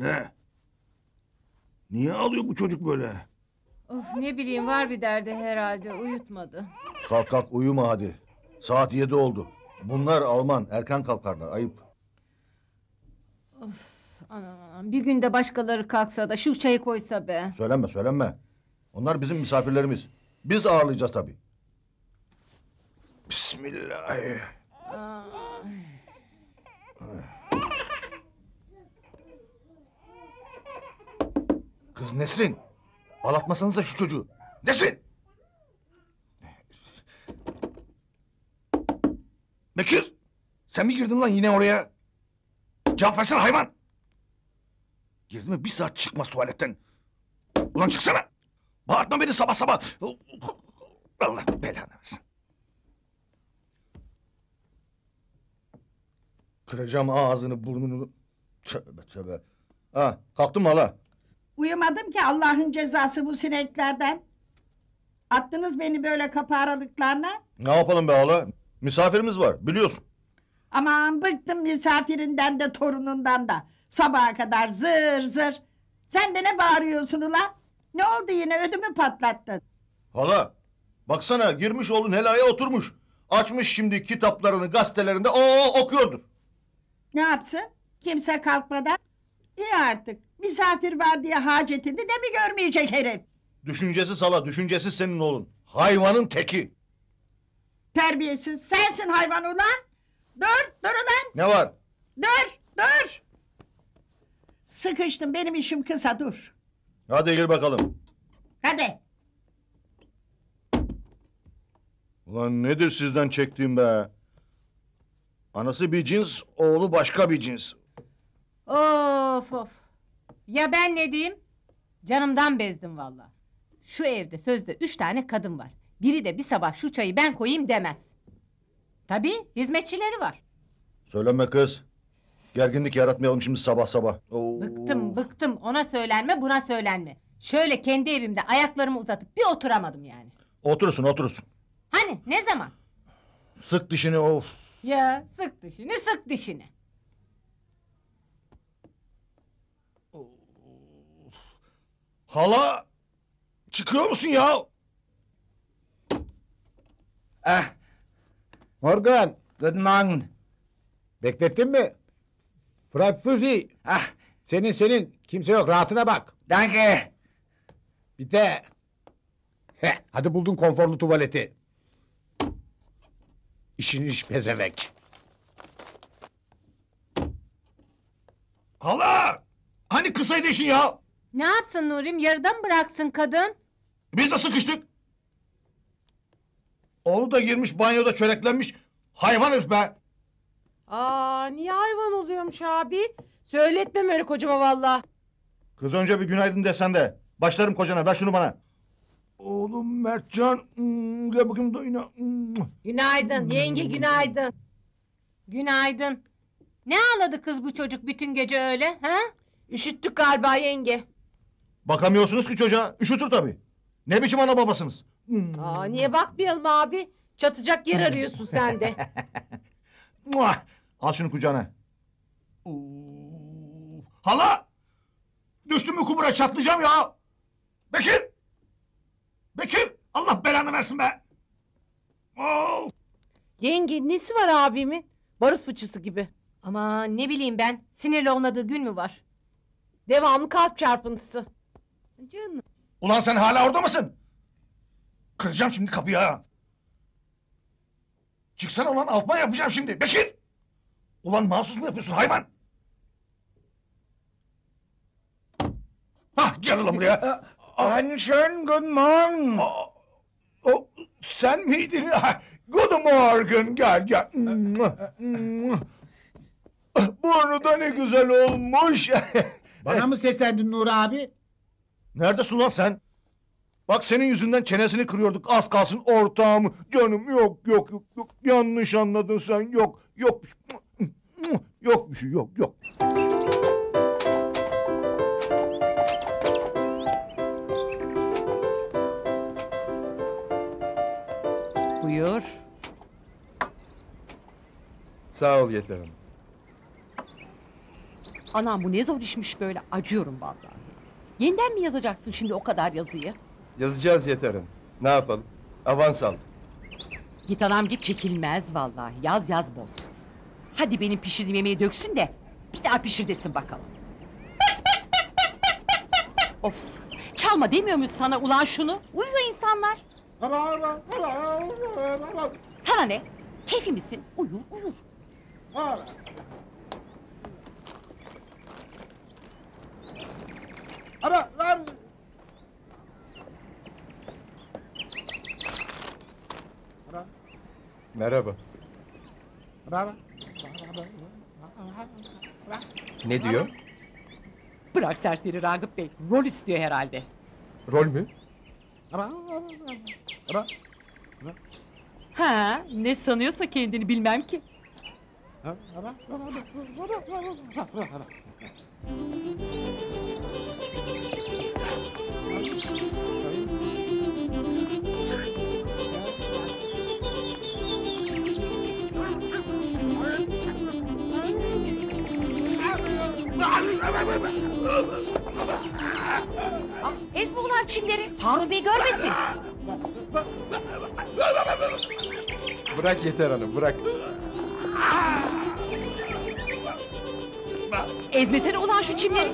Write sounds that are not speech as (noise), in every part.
Lale. Niye ağlıyor bu çocuk böyle? Of ne bileyim var bir derdi herhalde uyutmadı. Kalk kalk uyuma hadi. Saat yedi oldu. Bunlar Alman. Erken kalkarlar. Ayıp. Anam bir günde başkaları kalksa da şu çayı koysa be. Söylenme söylenme. Onlar bizim misafirlerimiz. Biz ağırlayacağız tabii. Bismillah. Aa, Kız Nesrin. Ağlatmasanıza şu çocuğu. Nesrin. Bekir. Sen mi girdin lan yine oraya? Cevap versene hayvan. Girdi mi bir saat çıkmaz tuvaletten. Ulan çıksana. Bağırtma beni sabah sabah. Allah belanı versin. Kıracağım ağzını burnunu. Tövbe tövbe. Ha, kalktın mı hala? Uyumadım ki Allah'ın cezası bu sineklerden. Attınız beni böyle kapı aralıklarına. Ne yapalım be hala? Misafirimiz var biliyorsun. Aman bıktım misafirinden de torunundan da. Sabaha kadar zır zır. Sen de ne bağırıyorsun ulan? Ne oldu yine ödümü patlattın? Hala baksana girmiş oğlun helaya oturmuş. Açmış şimdi kitaplarını gazetelerinde o okuyordur. Ne yapsın? Kimse kalkmadan. İyi artık. Misafir var diye hacetini de mi görmeyecek herif? Düşüncesi sala düşüncesiz senin oğlun. Hayvanın teki. Terbiyesiz sensin hayvan ulan. Dur dur ulan Ne var? dur dur. Sıkıştım benim işim kısa dur. Hadi gir bakalım. Hadi. Ulan nedir sizden çektiğim be? Anası bir cins, oğlu başka bir cins. Of of. Ya ben ne diyeyim? Canımdan bezdim valla. Şu evde sözde üç tane kadın var. Biri de bir sabah şu çayı ben koyayım demez. Tabii hizmetçileri var. Söylenme kız. Gerginlik yaratmayalım şimdi sabah sabah. Oo. Bıktım bıktım ona söylenme buna söylenme. Şöyle kendi evimde ayaklarımı uzatıp bir oturamadım yani. Oturursun oturursun. Hani ne zaman? Sık dişini of. Ya sık dişini sık dişini. Hala çıkıyor musun ya? Ah, Morgan, guten Morgen. beklettin mi? Frau Füfi, Ah, senin senin, kimse yok, rahatına bak. danke. Bir de... Heh, hadi buldun konforlu tuvaleti. İşin iş pezevek. Hala! Hani kısaydı işin ya? Ne yapsın Nurim yarıda mı bıraksın kadın? Biz de sıkıştık. Oğlu da girmiş banyoda çöreklenmiş. Hayvan herif be. Aa niye hayvan oluyormuş abi? Söyletmem öyle kocama valla. Kız önce bir günaydın desen de. Başlarım kocana ver şunu bana. Oğlum Mertcan. hmm, Gel bakayım da yine. hmm. Günaydın yenge günaydın. Günaydın. Ne ağladı kız bu çocuk bütün gece öyle ha? Üşüttük galiba yenge. Bakamıyorsunuz ki çocuğa. Üşütür tabii. Ne biçim ana babasınız? Aa niye bakmayalım abi? Çatacak yer arıyorsun sen de. (laughs) Muah! Al şunu kucağına. Oo. Hala! Düştüm mü kubura çatlayacağım ya. Bekir! Bekir! Allah belanı versin be. Oo! yenge nesi var abimin? Barut fıçısı gibi. Ama ne bileyim ben sinirli olmadığı gün mü var? Devamlı kalp çarpıntısı. Canım. Ulan sen hala orada mısın? Kıracağım şimdi kapıyı ha. Çıksana ulan altman yapacağım şimdi. Bekir! Ulan mahsus mu yapıyorsun hayvan? Hah gel ulan buraya. Schönen guten Morgen. Aa, o sen miydin? (laughs) Ha, Good morning gel gel. (laughs) Burnu da ne güzel olmuş. (laughs) Bana mı seslendin Nur abi? Neredesin lan sen? Bak senin yüzünden çenesini kırıyorduk az kalsın ortağım. Canım yok yok yok yok yanlış anladın sen yok yok. Yok bir şey yok yok. Buyur. Sağ ol yeterim. Anam bu ne zor işmiş böyle. Acıyorum vallahi. Yeniden mi yazacaksın şimdi o kadar yazıyı? Yazacağız yeter hanım. Ne yapalım? Avans aldık. Git anam git çekilmez vallahi. Yaz yaz boz. Hadi benim pişirdiğim yemeği döksün de bir daha pişir desin bakalım. of! Çalma demiyor muyuz sana ulan şunu? Uyuyor insanlar. Sana ne? Keyfi misin? Uyur uyur. Merhaba. Ne diyor? Bırak serseri Ragıp Bey. Rol istiyor herhalde. Rol mü? Ha, ne sanıyorsa kendini bilmem ki. Ah, Ezme ulan çimleri. Harun Bey görmesin. Bırak yeter hanım bırak. Ezmesene ulan şu çimleri.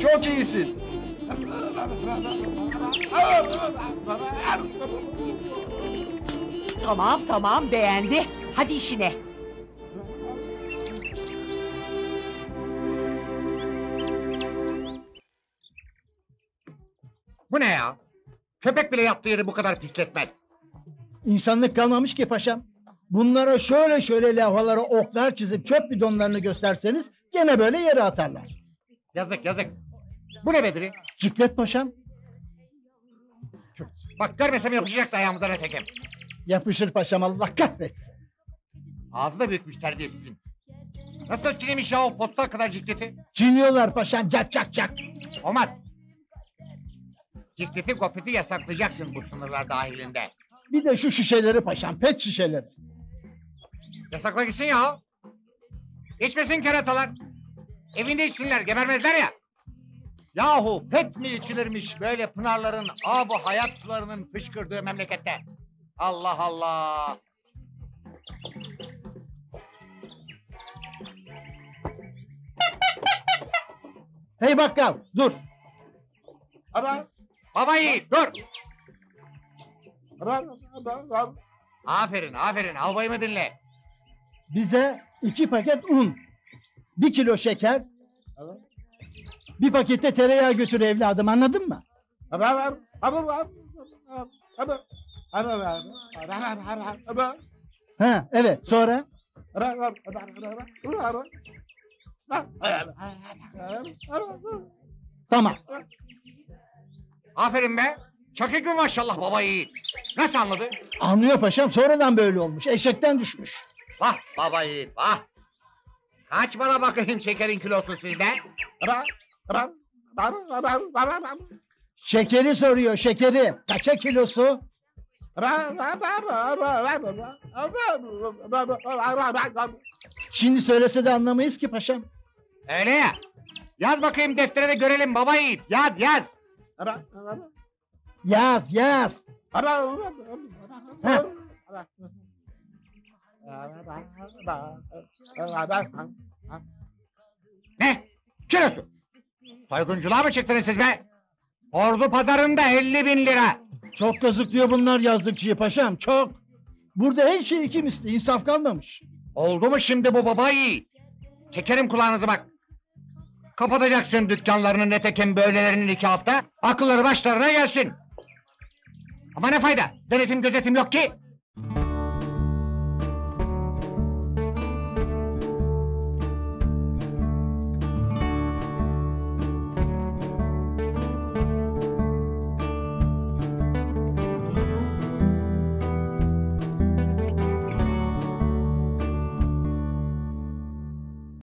Çok iyisin. Tamam tamam beğendi. Hadi işine. Bu ne ya? Köpek bile yaptığı yeri bu kadar pisletmez. İnsanlık kalmamış ki paşam. Bunlara şöyle şöyle levhalara oklar çizip çöp bidonlarını gösterseniz gene böyle yere atarlar. Yazık yazık. Bu ne Bedri? Ciklet paşam. Bak görmesem yapışacaktı ayağımıza ne tekim. Yapışır paşam Allah kahretsin. Ağzına büyükmüş terbiyesizin. Nasıl çilemiş ya o postal kadar cikleti? Çiğniyorlar paşam cak cak cak. Olmaz. Cikleti gofreti yasaklayacaksın bu sınırlar dahilinde. Bir de şu şişeleri paşam pet şişeleri. Yasakla gitsin ya. İçmesin keratalar. Evinde içsinler gebermezler ya. Yahu pet mi içilirmiş böyle pınarların, abu hayat sularının fışkırdığı memlekette? Allah Allah. Hey bakkal dur. Baba yiğit dur. Aferin aferin albayımı dinle. Bize iki paket un. Bir kilo şeker. Bir pakette tereyağı götür evladım anladın mı? Ha evet sonra? Tamam. Aferin be. Çakık mı maşallah baba yiğit. Nasıl anladı? Anlıyor paşam sonradan böyle olmuş. Eşekten düşmüş. Vah baba yiğit vah. Kaç bana bakayım şekerin kilosu sizde? Şekeri soruyor şekeri. Kaça kilosu? Şimdi söylese de anlamayız ki paşam. Öyle ya. Yaz bakayım deftere de görelim baba yiğit. Yaz yaz. Yaz yaz. Heh. Ne? Kilosu. Soygunculuğa mı çıktınız siz be? Ordu pazarında 50 bin lira. Çok kazıklıyor bunlar yazlıkçıyı paşam çok. Burada her şey iki misli insaf kalmamış. Oldu mu şimdi bu baba? Çekerim kulağınızı bak. Kapatacaksın dükkanlarını netekim böylelerinin iki hafta. Akılları başlarına gelsin. Ama ne fayda? Denetim gözetim yok ki.